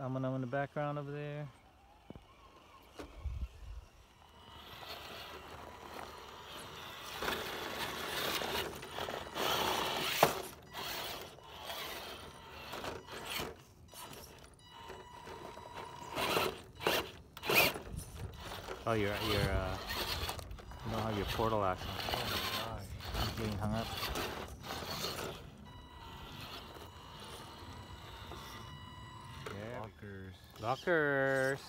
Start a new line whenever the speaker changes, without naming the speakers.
Amano in the background over there. Oh, your your uh, you know how your portal action.
Oh my
is getting hung up.
god. Lockers.
Lockers.